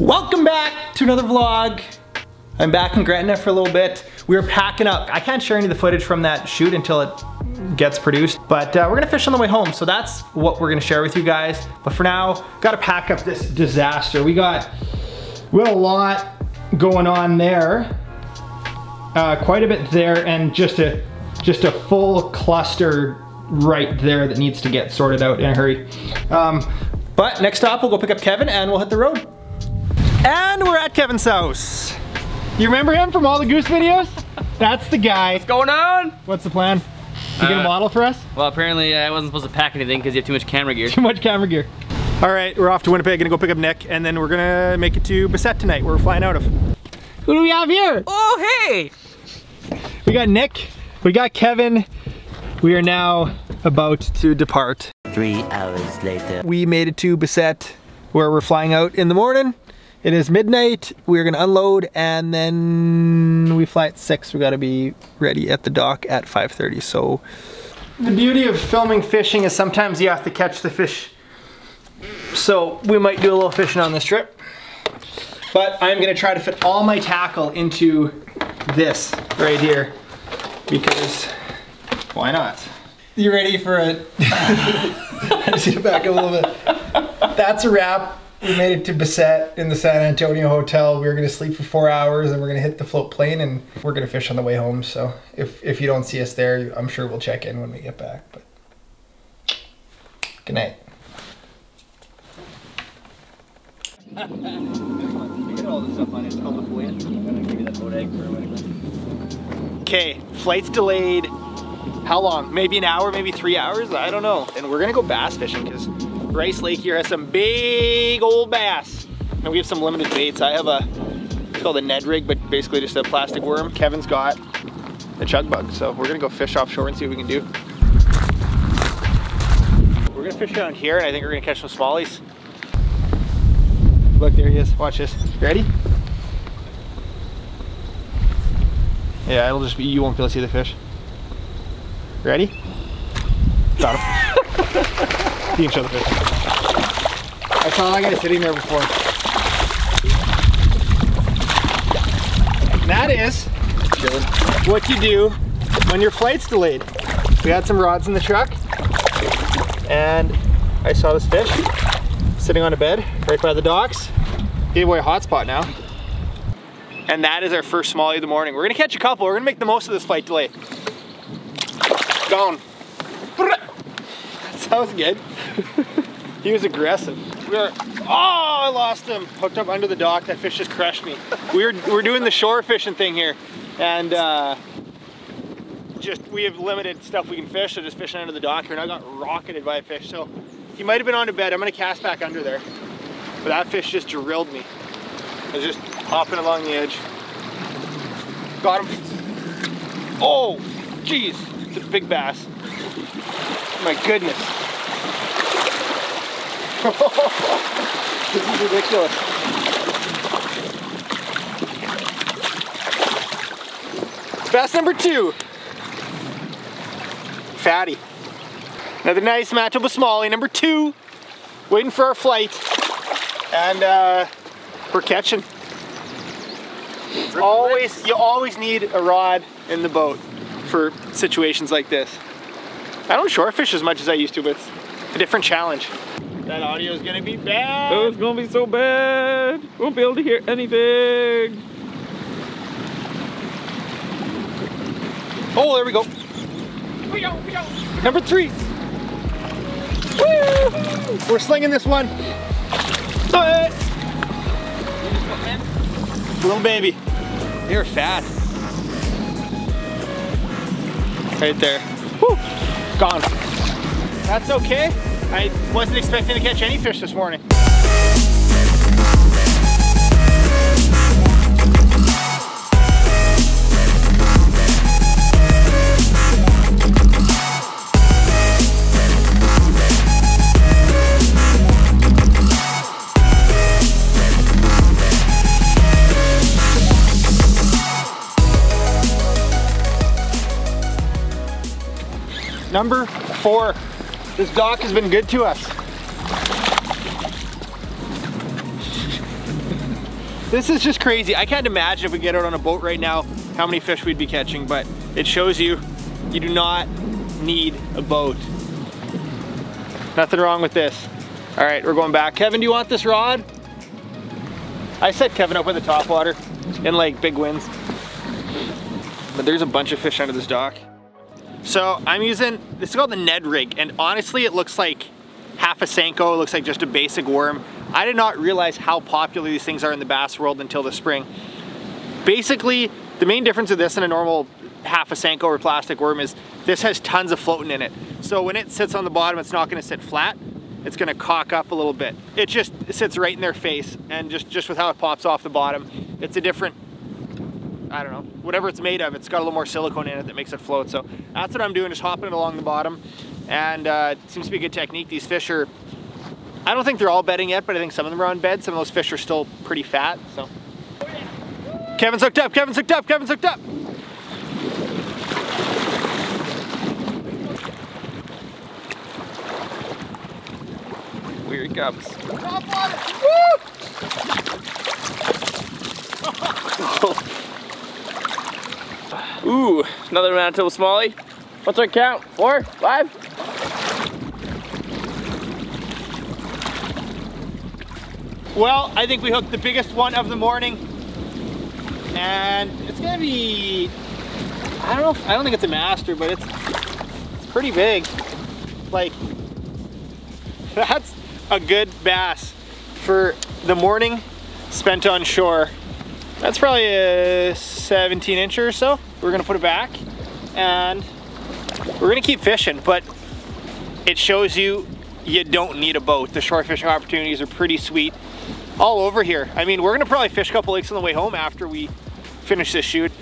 Welcome back to another vlog. I'm back in Gretna for a little bit. We were packing up. I can't share any of the footage from that shoot until it gets produced, but uh, we're gonna fish on the way home. So that's what we're gonna share with you guys. But for now, gotta pack up this disaster. We got, we got a lot going on there. Uh, quite a bit there and just a, just a full cluster right there that needs to get sorted out in a hurry. Um, but next stop, we'll go pick up Kevin and we'll hit the road. And we're at Kevin's house. You remember him from all the goose videos? That's the guy. What's going on? What's the plan? You get a Uh, model for us? Well, apparently uh, I wasn't supposed to pack anything because you have too much camera gear. Too much camera gear. All right, we're off to Winnipeg, gonna go pick up Nick, and then we're gonna make it to Bissett tonight, where we're flying out of. Who do we have here? Oh, hey! We got Nick, we got Kevin. We are now about to depart. Three hours later. We made it to Bissett, where we're flying out in the morning. It is midnight, we're gonna unload, and then we fly at six. We gotta be ready at the dock at 5.30, so. The beauty of filming fishing is sometimes you have to catch the fish. So we might do a little fishing on this trip. But I'm gonna try to fit all my tackle into this right here because why not? You ready for it? I just need to back a little bit. That's a wrap. We made it to Bissett in the San Antonio hotel. We were gonna sleep for four hours and we're gonna hit the float plane and we're gonna fish on the way home. So if, if you don't see us there, I'm sure we'll check in when we get back. But good night. Okay, flight's delayed. How long? Maybe an hour, maybe three hours? I don't know. And we're gonna go bass fishing because Rice Lake here has some big old bass. And we have some limited baits. I have a, it's called a Ned rig, but basically just a plastic worm. Kevin's got a chug bug. So we're gonna go fish offshore and see what we can do. We're gonna fish down here and I think we're gonna catch some smallies. Look, there he is. Watch this. Ready? Yeah, it'll just be, you won't be able to see the fish. Ready? Got him. show fish. I saw a guy sitting there before. That is what you do when your flight's delayed. We had some rods in the truck and I saw this fish sitting on a bed right by the docks. A hotspot now. And that is our first smallie of the morning. We're gonna catch a couple. We're gonna make the most of this flight delay. Gone. That was good. he was aggressive. We are, oh, I lost him. Hooked up under the dock. That fish just crushed me. We're, we're doing the shore fishing thing here. And uh, just, we have limited stuff we can fish, so just fishing under the dock here. And I got rocketed by a fish. So he might have been on to bed. I'm gonna cast back under there. But that fish just drilled me. I was just hopping along the edge. Got him. Oh, jeez, it's a big bass. My goodness. this is ridiculous. Bass number two. Fatty. Another nice matchup with Smalley. number two. Waiting for our flight. And uh, we're catching. Always, you always need a rod in the boat for situations like this. I don't shore fish as much as I used to, but it's a different challenge. That audio is gonna be bad. Oh, it's gonna be so bad. Won't be able to hear anything. Oh, there we go. Number three. Woo! We're slinging this one. Hey! Little baby. You're fat. Right there. Woo! Gone. That's okay. I wasn't expecting to catch any fish this morning. Number four. This dock has been good to us. This is just crazy. I can't imagine if we get out on a boat right now how many fish we'd be catching, but it shows you you do not need a boat. Nothing wrong with this. All right, we're going back. Kevin, do you want this rod? I set Kevin up with top water in like big winds. But there's a bunch of fish under this dock. So I'm using, this is called the Ned rig, and honestly it looks like half a Senko, it looks like just a basic worm. I did not realize how popular these things are in the bass world until the spring. Basically, the main difference of this and a normal half a Senko or plastic worm is this has tons of floating in it. So when it sits on the bottom, it's not gonna sit flat. It's gonna cock up a little bit. It just sits right in their face and just, just with how it pops off the bottom, it's a different, I don't know, whatever it's made of, it's got a little more silicone in it that makes it float. So that's what I'm doing, just hopping it along the bottom. And uh, it seems to be a good technique. These fish are, I don't think they're all bedding yet, but I think some of them are on bed. Some of those fish are still pretty fat, so. Kevin's hooked up, Kevin's hooked up, Kevin's hooked up. Here he comes. Ooh, another Manitoba Smallie. What's our count? Four? Five? Well, I think we hooked the biggest one of the morning. And it's gonna be, I don't know, if, I don't think it's a master, but it's, it's pretty big. Like, that's a good bass for the morning spent on shore. That's probably a 17 incher or so. We're gonna put it back and we're gonna keep fishing, but it shows you you don't need a boat. The shore fishing opportunities are pretty sweet all over here. I mean, we're gonna probably fish a couple lakes on the way home after we finish this shoot.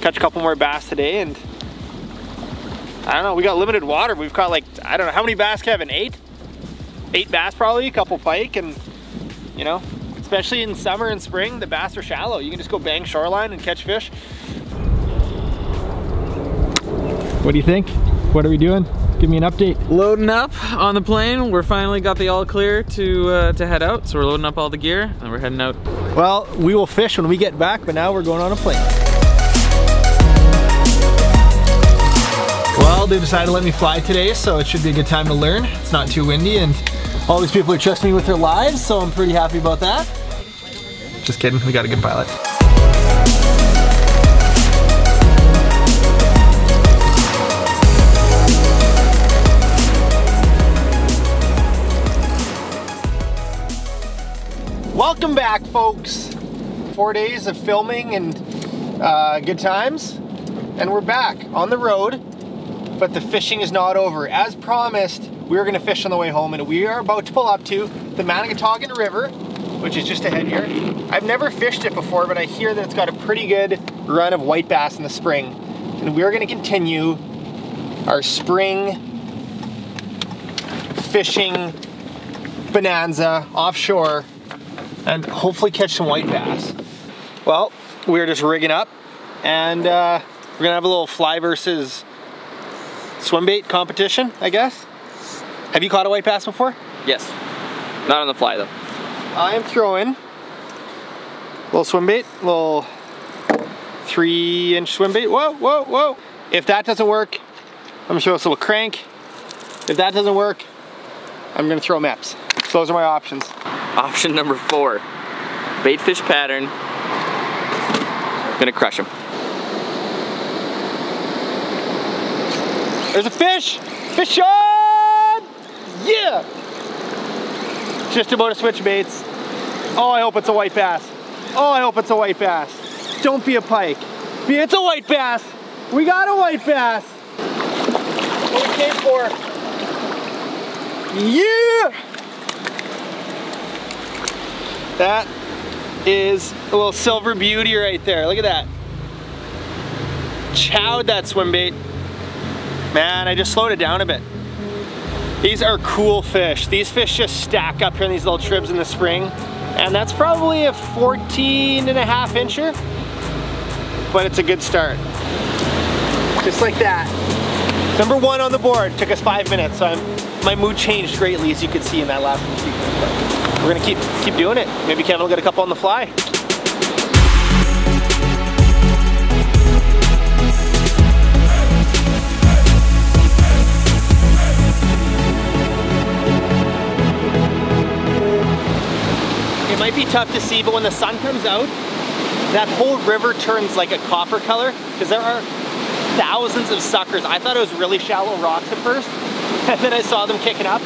Catch a couple more bass today and I don't know, we got limited water. We've caught like, I don't know, how many bass, Kevin? Eight? Eight bass probably, a couple pike and you know, especially in summer and spring, the bass are shallow. You can just go bang shoreline and catch fish. What do you think? What are we doing? Give me an update. Loading up on the plane. We're finally got the all clear to uh, to head out. So we're loading up all the gear and we're heading out. Well, we will fish when we get back, but now we're going on a plane. Well, they decided to let me fly today, so it should be a good time to learn. It's not too windy, and all these people are trusting me with their lives, so I'm pretty happy about that. Just kidding, we got a good pilot. Welcome back, folks. Four days of filming and uh, good times, and we're back on the road, but the fishing is not over. As promised, we are gonna fish on the way home, and we are about to pull up to the Manigotagan River, which is just ahead here. I've never fished it before, but I hear that it's got a pretty good run of white bass in the spring. And we're gonna continue our spring fishing bonanza offshore and hopefully catch some white bass. Well, we're just rigging up and uh, we're gonna have a little fly versus swim bait competition, I guess. Have you caught a white bass before? Yes. Not on the fly though. I am throwing a little swim bait, little three inch swim bait. Whoa, whoa, whoa. If that doesn't work, I'm gonna throw this little crank. If that doesn't work, I'm gonna throw Mepps. So those are my options. Option number four. Bait fish pattern. Gonna crush them. There's a fish! Fish on! Yeah! Just about to switch baits. Oh, I hope it's a white bass. Oh, I hope it's a white bass. Don't be a pike. Be it's a white bass. We got a white bass. What we came for. Yeah! That is a little silver beauty right there. Look at that. Chowed that swim bait. Man, I just slowed it down a bit. These are cool fish. These fish just stack up here in these little tribs in the spring. And that's probably a 14 and a half incher, but it's a good start. Just like that. Number one on the board, took us five minutes, so I'm, my mood changed greatly as you could see in that last sequence. We're gonna keep keep doing it. Maybe Kevin will get a couple on the fly. Tough to see, but when the sun comes out, that whole river turns like a copper color because there are thousands of suckers. I thought it was really shallow rocks at first, and then I saw them kicking up.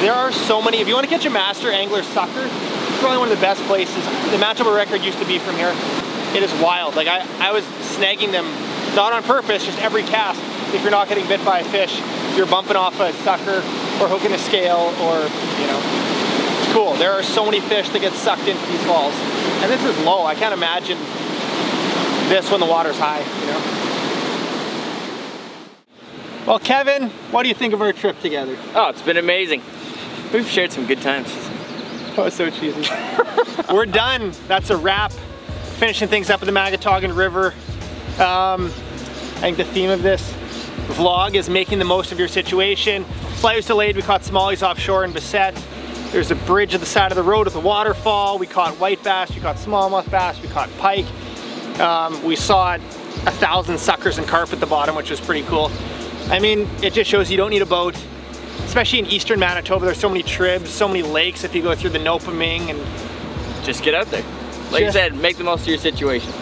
There are so many. If you want to catch a master angler sucker, it's probably one of the best places. The Manitoba record used to be from here. It is wild. Like I, I was snagging them, not on purpose, just every cast. If you're not getting bit by a fish, you're bumping off a sucker or hooking a scale or, you know, cool. There are so many fish that get sucked into these falls. And this is low. I can't imagine this when the water's high, you know? Well, Kevin, what do you think of our trip together? Oh, it's been amazing. We've shared some good times. Oh, so cheesy. We're done. That's a wrap. Finishing things up at the Manigotagan River. Um, I think the theme of this vlog is making the most of your situation. Flight was delayed. We caught smallies offshore in Bissett. There's a bridge at the side of the road with a waterfall. We caught white bass, we caught smallmouth bass, we caught pike. Um, we saw a thousand suckers and carp at the bottom, which was pretty cool. I mean, it just shows you don't need a boat, especially in eastern Manitoba. There's so many tribs, so many lakes if you go through the Nopiming and Just get out there. Like Just- you said, make the most of your situation.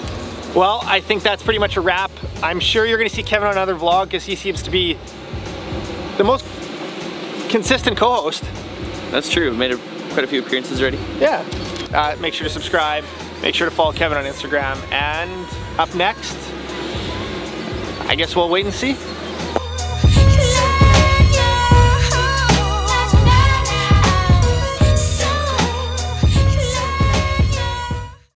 Well, I think that's pretty much a wrap. I'm sure you're gonna see Kevin on another vlog because he seems to be the most consistent co-host. That's true. We've made a, quite a few appearances already. Yeah. Uh, make sure to subscribe. Make sure to follow Kevin on Instagram. And up next, I guess we'll wait and see.